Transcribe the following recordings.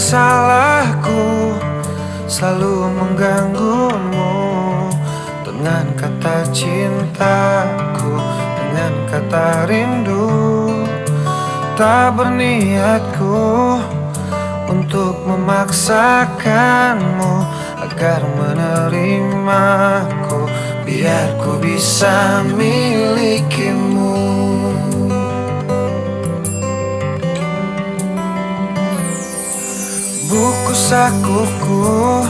salahku Selalu mengganggumu. Dengan kata cintaku Dengan kata rindu Tak berniatku Untuk memaksakanmu Agar menerimaku. Biar ku bisa milikimu sakuku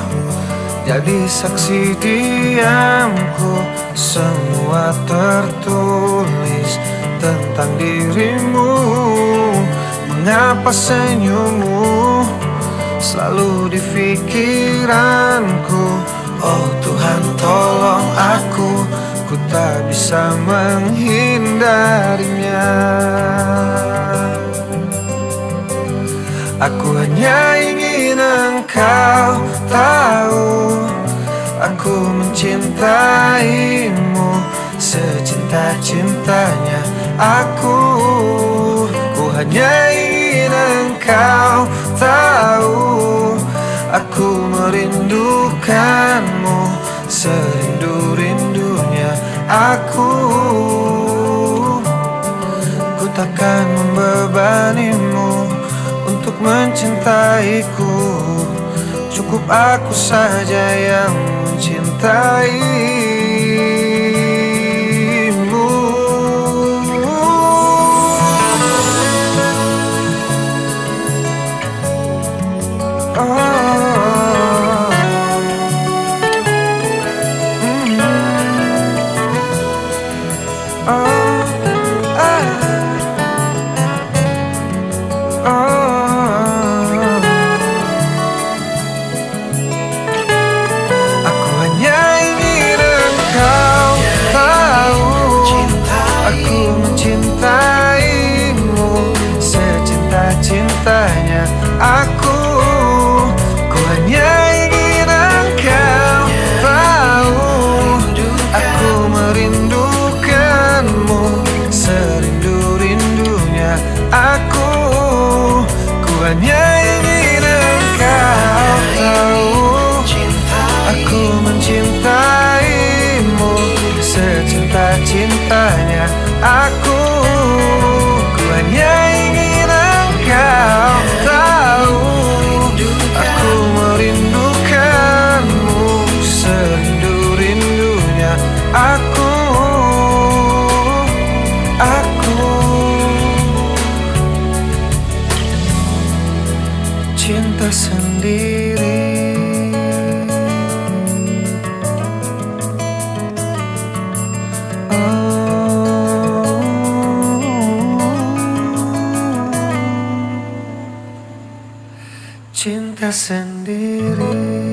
jadi saksi diamku. Semua tertulis tentang dirimu. Mengapa senyummu selalu di pikiranku? Oh Tuhan tolong aku Ku tak bisa menghindarinya. Aku hanya ingin engkau tahu Aku mencintaimu. Secinta-cintanya aku. Ku hanya ingin engkau tahu Aku merindukanmu. Serindu-rindunya aku. Ku takkan membebanimu untuk mencintaiku aku saja yang mencintaimu Secinta-cintanya aku Ku hanya ingin engkau tahu. Aku merindukanmu Serindu-rindunya aku Aku. Cinta sendiri Cinta sendiri